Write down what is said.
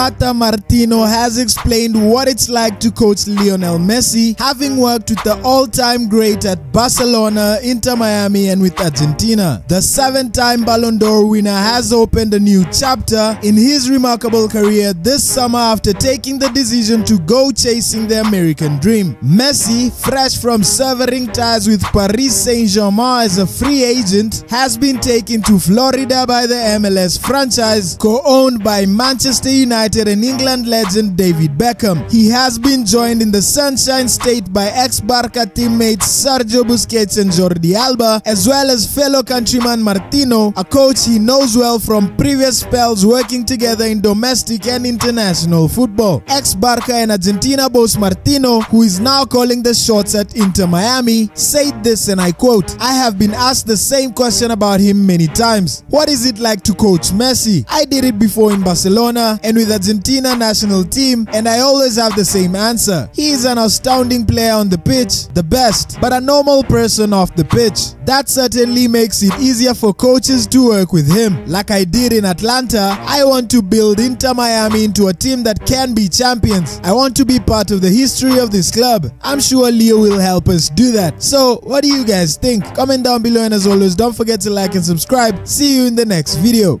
Tata Martino has explained what it's like to coach Lionel Messi, having worked with the all-time great at Barcelona, Inter Miami and with Argentina. The seven-time Ballon d'Or winner has opened a new chapter in his remarkable career this summer after taking the decision to go chasing the American dream. Messi, fresh from severing ties with Paris Saint-Germain as a free agent, has been taken to Florida by the MLS franchise co-owned by Manchester United and England legend David Beckham. He has been joined in the Sunshine State by ex-Barca teammates Sergio Busquets and Jordi Alba, as well as fellow countryman Martino, a coach he knows well from previous spells working together in domestic and international football. Ex-Barca and Argentina boss Martino, who is now calling the shots at Inter Miami, said this and I quote, I have been asked the same question about him many times. What is it like to coach Messi? I did it before in Barcelona and with Argentina national team and I always have the same answer. He is an astounding player on the pitch, the best, but a normal person off the pitch. That certainly makes it easier for coaches to work with him. Like I did in Atlanta, I want to build Inter Miami into a team that can be champions. I want to be part of the history of this club. I'm sure Leo will help us do that. So, what do you guys think? Comment down below and as always, don't forget to like and subscribe. See you in the next video.